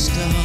Stop.